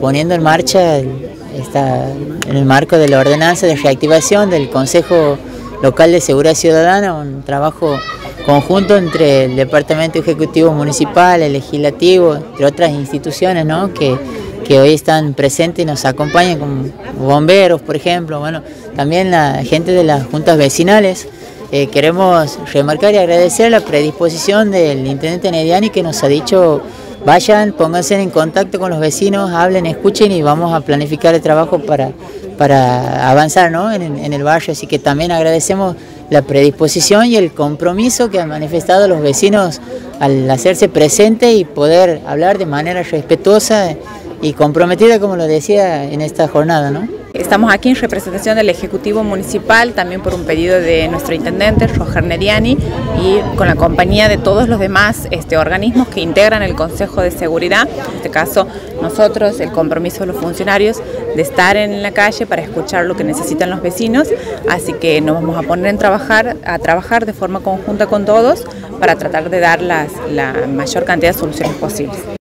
poniendo en marcha está en el marco de la ordenanza de reactivación del Consejo Local de Seguridad Ciudadana, un trabajo conjunto entre el Departamento Ejecutivo Municipal, el Legislativo, entre otras instituciones ¿no? que, que hoy están presentes y nos acompañan, como bomberos, por ejemplo, bueno, también la gente de las juntas vecinales. Eh, queremos remarcar y agradecer la predisposición del intendente Nediani que nos ha dicho vayan, pónganse en contacto con los vecinos, hablen, escuchen y vamos a planificar el trabajo para, para avanzar ¿no? en, el barrio. Así que también agradecemos la predisposición y el compromiso que han manifestado los vecinos al hacerse presente y poder hablar de manera respetuosa y comprometida, como lo decía, en esta jornada. ¿no? Estamos aquí en representación del Ejecutivo Municipal, también por un pedido de nuestro intendente, Roger Neriani, y con la compañía de todos los demás este, organismos que integran el Consejo de Seguridad, en este caso nosotros, el compromiso de los funcionarios de estar en la calle para escuchar lo que necesitan los vecinos, así que nos vamos a poner en trabajar, a trabajar de forma conjunta con todos para tratar de dar la mayor cantidad de soluciones posibles.